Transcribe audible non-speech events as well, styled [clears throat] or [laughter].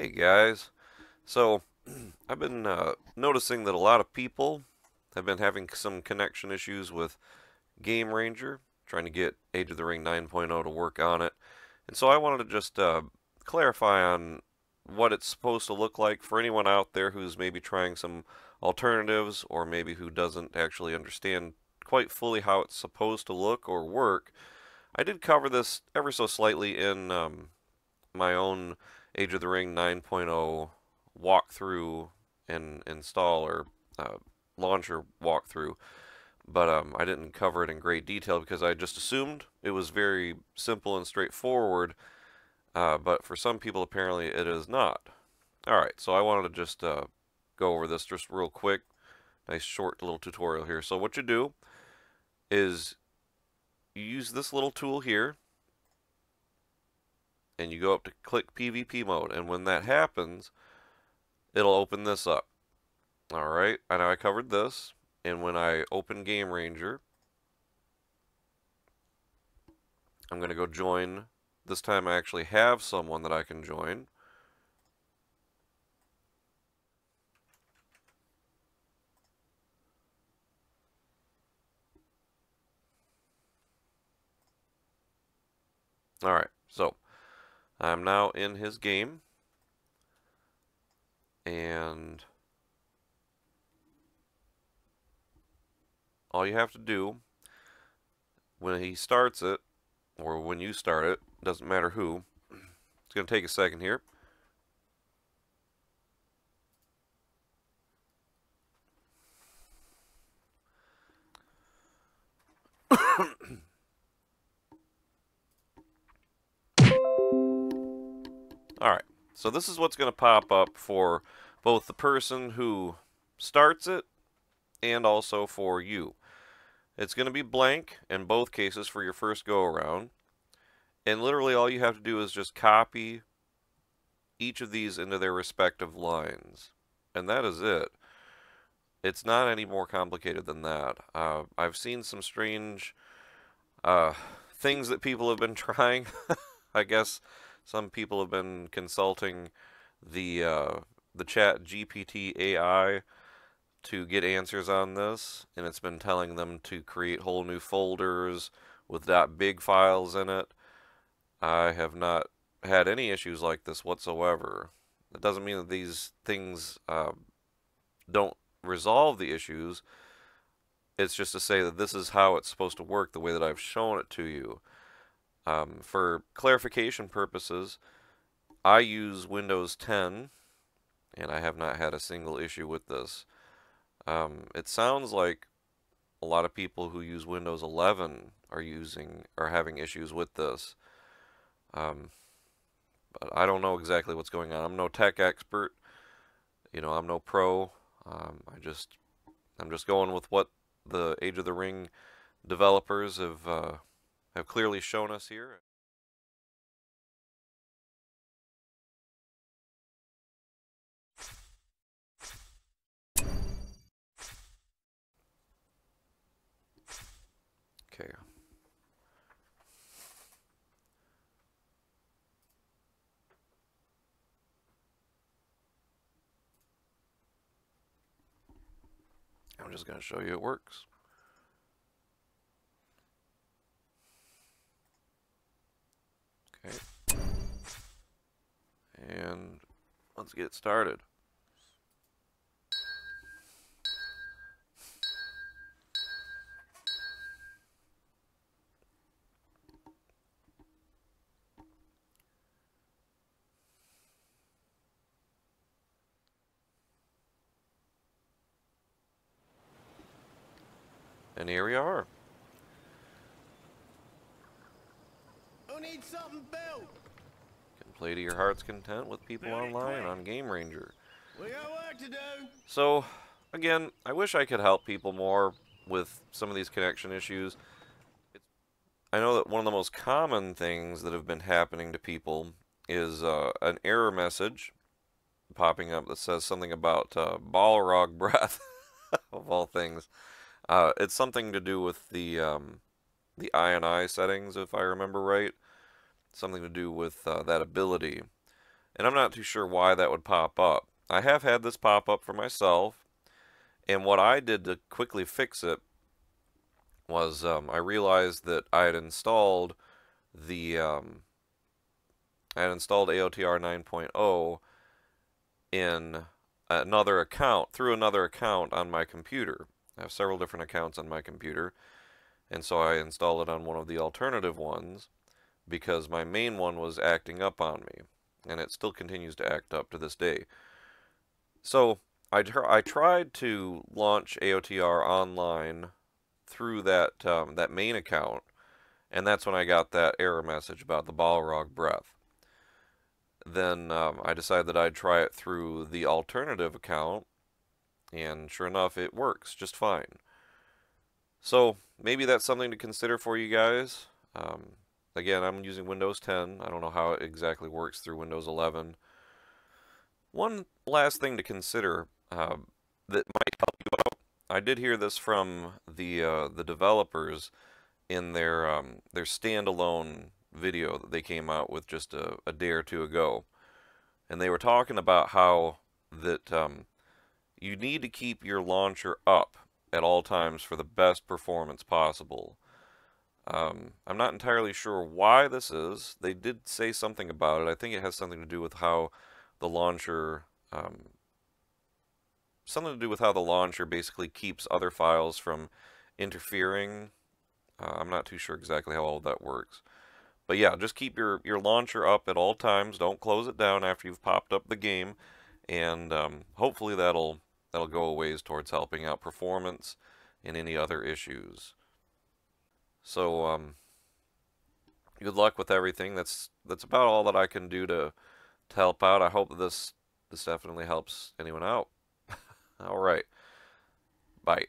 Hey guys, so [clears throat] I've been uh, noticing that a lot of people have been having some connection issues with Game Ranger, trying to get Age of the Ring 9.0 to work on it. And so I wanted to just uh, clarify on what it's supposed to look like for anyone out there who's maybe trying some alternatives or maybe who doesn't actually understand quite fully how it's supposed to look or work. I did cover this ever so slightly in um, my own Age of the Ring 9.0 walkthrough and install or uh, launcher walkthrough, but um, I didn't cover it in great detail because I just assumed it was very simple and straightforward. Uh, but for some people, apparently, it is not. All right, so I wanted to just uh, go over this just real quick. Nice short little tutorial here. So what you do is you use this little tool here and you go up to click PvP mode and when that happens it'll open this up. Alright I know I covered this and when I open Game Ranger I'm gonna go join. This time I actually have someone that I can join. Alright, so I'm now in his game. And all you have to do when he starts it, or when you start it, doesn't matter who, it's going to take a second here. Alright, so this is what's going to pop up for both the person who starts it and also for you. It's going to be blank in both cases for your first go around. And literally all you have to do is just copy each of these into their respective lines. And that is it. It's not any more complicated than that. Uh, I've seen some strange uh, things that people have been [laughs] trying. I guess some people have been consulting the uh, the Chat GPT AI to get answers on this, and it's been telling them to create whole new folders with that .big files in it. I have not had any issues like this whatsoever. It doesn't mean that these things uh, don't resolve the issues. It's just to say that this is how it's supposed to work the way that I've shown it to you. Um, for clarification purposes, I use Windows 10, and I have not had a single issue with this. Um, it sounds like a lot of people who use Windows 11 are using are having issues with this. Um, but I don't know exactly what's going on. I'm no tech expert. You know, I'm no pro. Um, I just I'm just going with what the Age of the Ring developers have uh, have clearly shown us here. Okay. I'm just going to show you it works. Okay. And let's get started. And here we are. Who needs something built? Can play to your heart's content with people Very online quick. on Game Ranger. We got work to do. So, again, I wish I could help people more with some of these connection issues. It's, I know that one of the most common things that have been happening to people is uh, an error message popping up that says something about uh, Balrog breath, [laughs] of all things. Uh, it's something to do with the um, the INI settings, if I remember right. Something to do with uh, that ability. and I'm not too sure why that would pop up. I have had this pop up for myself, and what I did to quickly fix it was um, I realized that I had installed the um, I had installed AOTR 9.0 in another account through another account on my computer. I have several different accounts on my computer, and so I installed it on one of the alternative ones because my main one was acting up on me, and it still continues to act up to this day. So I, tr I tried to launch AOTR online through that um, that main account, and that's when I got that error message about the Balrog breath. Then um, I decided that I'd try it through the alternative account, and sure enough, it works just fine. So maybe that's something to consider for you guys. Um, again, I'm using Windows 10. I don't know how it exactly works through Windows 11. One last thing to consider uh, that might help you out. I did hear this from the uh, the developers in their um, their standalone video that they came out with just a, a, day or two ago, and they were talking about how that um, you need to keep your launcher up at all times for the best performance possible. Um, I'm not entirely sure why this is. They did say something about it. I think it has something to do with how the launcher um, something to do with how the launcher basically keeps other files from interfering. Uh, I'm not too sure exactly how all that works. But yeah, just keep your, your launcher up at all times. Don't close it down after you've popped up the game. And um, hopefully that'll that'll go a ways towards helping out performance and any other issues. So um, good luck with everything. That's that's about all that I can do to to help out. I hope this this definitely helps anyone out. [laughs] all right. Bye.